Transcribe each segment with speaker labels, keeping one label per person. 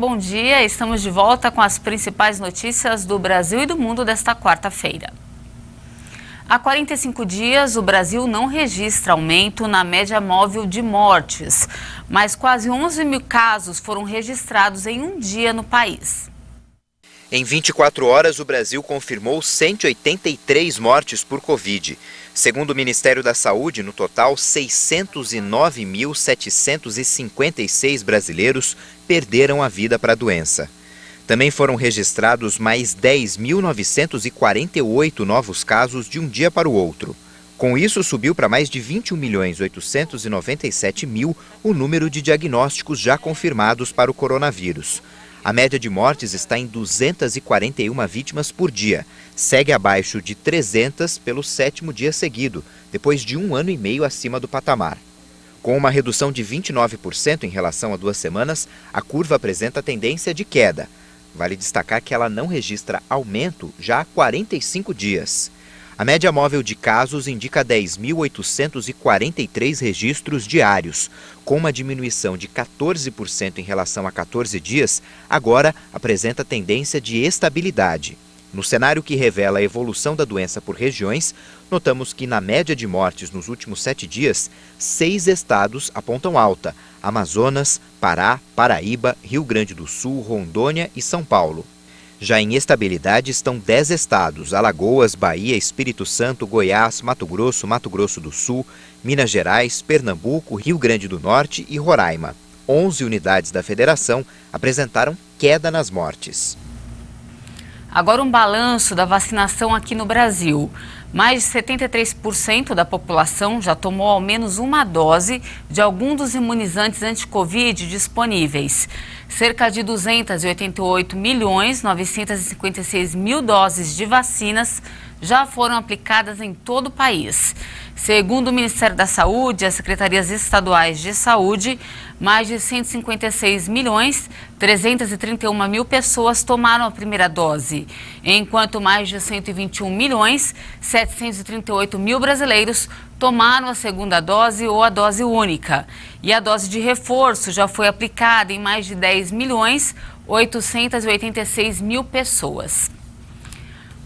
Speaker 1: Bom dia. Estamos de volta com as principais notícias do Brasil e do mundo desta quarta-feira. Há 45 dias, o Brasil não registra aumento na média móvel de mortes, mas quase 11 mil casos foram registrados em um dia no país.
Speaker 2: Em 24 horas, o Brasil confirmou 183 mortes por Covid. Segundo o Ministério da Saúde, no total, 609.756 brasileiros perderam a vida para a doença. Também foram registrados mais 10.948 novos casos de um dia para o outro. Com isso, subiu para mais de 21 milhões 897 mil o número de diagnósticos já confirmados para o coronavírus. A média de mortes está em 241 vítimas por dia. Segue abaixo de 300 pelo sétimo dia seguido, depois de um ano e meio acima do patamar. Com uma redução de 29% em relação a duas semanas, a curva apresenta tendência de queda. Vale destacar que ela não registra aumento já há 45 dias. A média móvel de casos indica 10.843 registros diários, com uma diminuição de 14% em relação a 14 dias, agora apresenta tendência de estabilidade. No cenário que revela a evolução da doença por regiões, notamos que, na média de mortes nos últimos sete dias, seis estados apontam alta: Amazonas, Pará, Paraíba, Rio Grande do Sul, Rondônia e São Paulo. Já em estabilidade estão 10 estados: Alagoas, Bahia, Espírito Santo, Goiás, Mato Grosso, Mato Grosso do Sul, Minas Gerais, Pernambuco, Rio Grande do Norte e Roraima. 11 unidades da federação apresentaram queda nas mortes.
Speaker 1: Agora um balanço da vacinação aqui no Brasil. Mais de 73% da população já tomou ao menos uma dose de algum dos imunizantes anti-Covid disponíveis. Cerca de 288 milhões 956 mil doses de vacinas já foram aplicadas em todo o país. Segundo o Ministério da Saúde e as secretarias estaduais de saúde, mais de 156 milhões 331 mil pessoas tomaram a primeira dose, enquanto mais de 121 milhões 738 mil brasileiros tomaram a segunda dose ou a dose única. E a dose de reforço já foi aplicada em mais de 10 milhões 886 mil pessoas.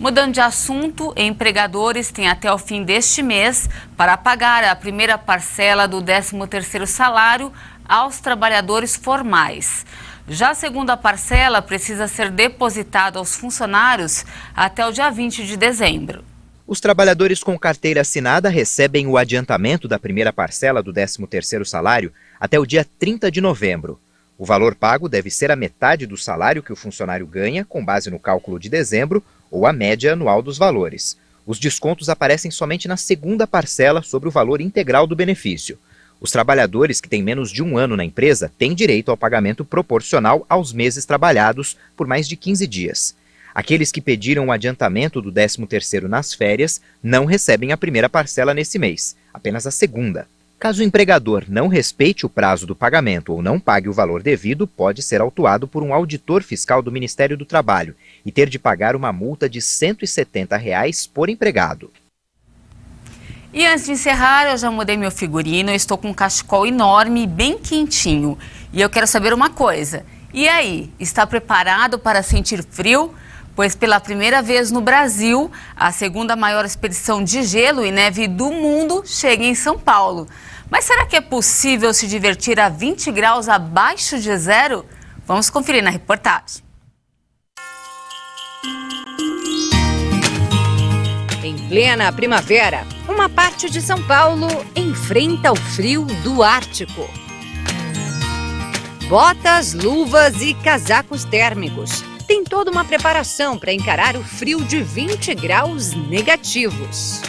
Speaker 1: Mudando de assunto, empregadores têm até o fim deste mês para pagar a primeira parcela do 13º salário aos trabalhadores formais. Já a segunda parcela precisa ser depositada aos funcionários até o dia 20 de dezembro.
Speaker 2: Os trabalhadores com carteira assinada recebem o adiantamento da primeira parcela do 13º salário até o dia 30 de novembro. O valor pago deve ser a metade do salário que o funcionário ganha, com base no cálculo de dezembro, ou a média anual dos valores. Os descontos aparecem somente na segunda parcela sobre o valor integral do benefício. Os trabalhadores que têm menos de um ano na empresa têm direito ao pagamento proporcional aos meses trabalhados por mais de 15 dias. Aqueles que pediram o adiantamento do 13º nas férias não recebem a primeira parcela nesse mês, apenas a segunda. Caso o empregador não respeite o prazo do pagamento ou não pague o valor devido, pode ser autuado por um auditor fiscal do Ministério do Trabalho e ter de pagar uma multa de 170 reais por empregado.
Speaker 1: E antes de encerrar, eu já mudei meu figurino, estou com um cachecol enorme, bem quentinho. E eu quero saber uma coisa. E aí, está preparado para sentir frio? Pois pela primeira vez no Brasil, a segunda maior expedição de gelo e neve do mundo chega em São Paulo. Mas será que é possível se divertir a 20 graus abaixo de zero? Vamos conferir na reportagem.
Speaker 3: Em plena primavera, uma parte de São Paulo enfrenta o frio do Ártico. Botas, luvas e casacos térmicos. Tem toda uma preparação para encarar o frio de 20 graus negativos.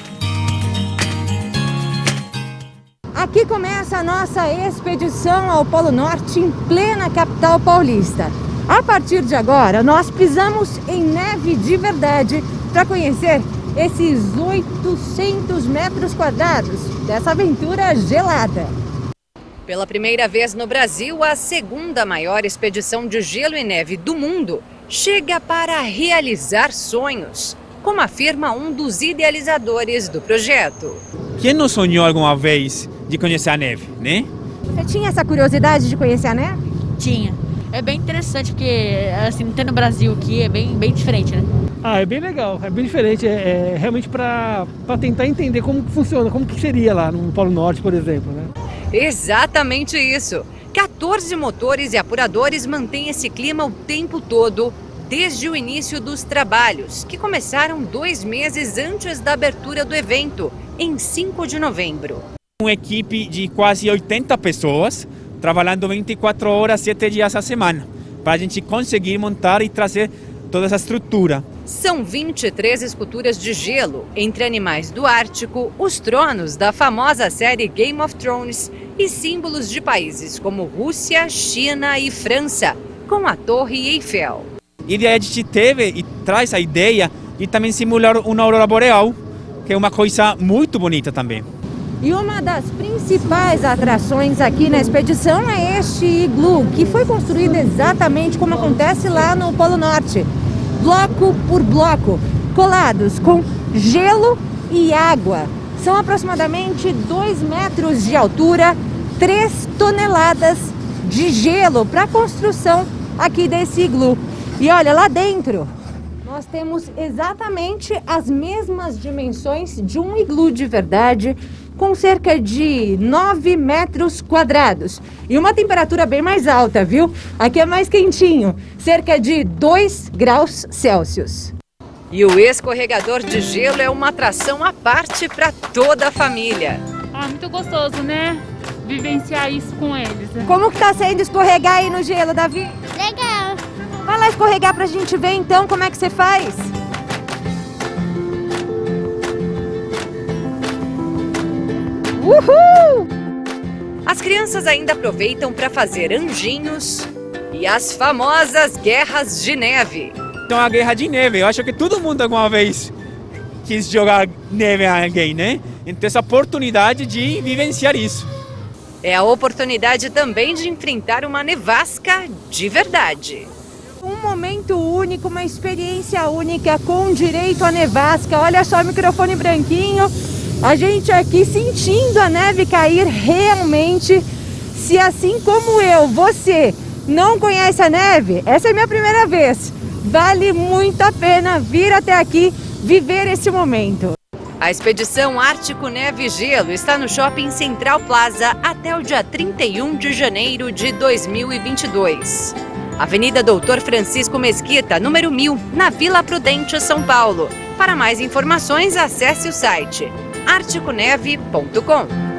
Speaker 3: Aqui começa a nossa expedição ao Polo Norte em plena capital paulista. A partir de agora, nós pisamos em neve de verdade para conhecer esses 800 metros quadrados dessa aventura gelada. Pela primeira vez no Brasil, a segunda maior expedição de gelo e neve do mundo chega para realizar sonhos, como afirma um dos idealizadores do projeto.
Speaker 4: Quem não sonhou alguma vez de conhecer a neve, né?
Speaker 3: Você tinha essa curiosidade de conhecer a neve?
Speaker 5: Tinha.
Speaker 4: é bem interessante, porque assim, não tem no Brasil aqui, é bem, bem diferente, né?
Speaker 5: Ah, é bem legal, é bem diferente, é, é realmente para tentar entender como funciona, como que seria lá no Polo Norte, por exemplo, né?
Speaker 3: Exatamente isso. 14 motores e apuradores mantêm esse clima o tempo todo, desde o início dos trabalhos, que começaram dois meses antes da abertura do evento, em 5 de novembro.
Speaker 6: Uma equipe de quase 80 pessoas, trabalhando 24 horas, 7 dias a semana, para a gente conseguir montar e trazer toda essa estrutura.
Speaker 3: São 23 esculturas de gelo, entre animais do Ártico, os tronos da famosa série Game of Thrones e símbolos de países como Rússia, China e França, com a Torre Eiffel.
Speaker 6: E a gente teve e traz a ideia de também simular uma aurora boreal, que é uma coisa muito bonita também.
Speaker 3: E uma das principais atrações aqui na expedição é este iglu, que foi construído exatamente como acontece lá no Polo Norte, bloco por bloco, colados com gelo e água. São aproximadamente 2 metros de altura, 3 toneladas de gelo para a construção aqui desse iglu. E olha, lá dentro nós temos exatamente as mesmas dimensões de um iglu de verdade, com cerca de 9 metros quadrados e uma temperatura bem mais alta, viu? Aqui é mais quentinho, cerca de 2 graus Celsius. E o escorregador de gelo é uma atração à parte para toda a família.
Speaker 7: Ah, muito gostoso, né? Vivenciar isso com eles. Né?
Speaker 3: Como que tá sendo escorregar aí no gelo, Davi?
Speaker 8: Legal.
Speaker 3: Vai lá escorregar pra gente ver então como é que você faz. Uhul! As crianças ainda aproveitam para fazer anjinhos e as famosas guerras de neve.
Speaker 6: Então a guerra de neve, eu acho que todo mundo alguma vez quis jogar neve a alguém, né? Então essa oportunidade de vivenciar isso.
Speaker 3: É a oportunidade também de enfrentar uma nevasca de verdade. Um momento único, uma experiência única com direito à nevasca. Olha só o microfone branquinho. A gente aqui sentindo a neve cair realmente. Se assim como eu, você não conhece a neve, essa é minha primeira vez. Vale muito a pena vir até aqui viver esse momento. A expedição Ártico Neve e Gelo está no Shopping Central Plaza até o dia 31 de janeiro de 2022. Avenida Doutor Francisco Mesquita, número 1000, na Vila Prudente, São Paulo. Para mais informações, acesse o site articoneve.com.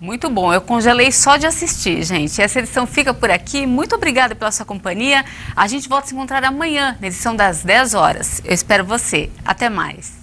Speaker 1: Muito bom, eu congelei só de assistir, gente. Essa edição fica por aqui. Muito obrigada pela sua companhia. A gente volta a se encontrar amanhã, na edição das 10 horas. Eu espero você. Até mais.